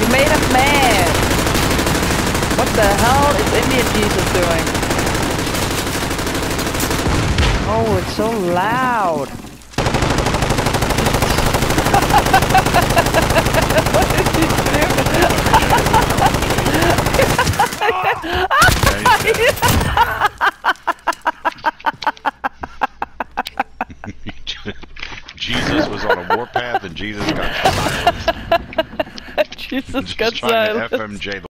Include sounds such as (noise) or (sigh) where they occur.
You made him mad. What the hell is Indian Jesus doing? Oh, it's so loud. (laughs) what did you (laughs) Jesus was on a warpath and Jesus got. Jesus Just got trying silent. to FMJ